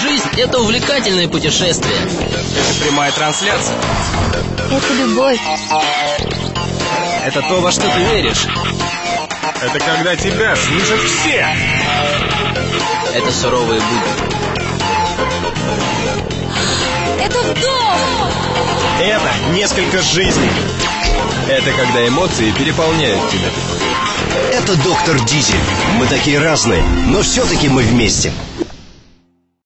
Жизнь — это увлекательное путешествие. Это прямая трансляция. Это любовь. Это то, во что ты веришь. Это когда тебя слышат все. Это суровые будни. Это вдох! Это несколько жизней. Это когда эмоции переполняют тебя. Это доктор Дизель. Мы такие разные, но все-таки мы вместе.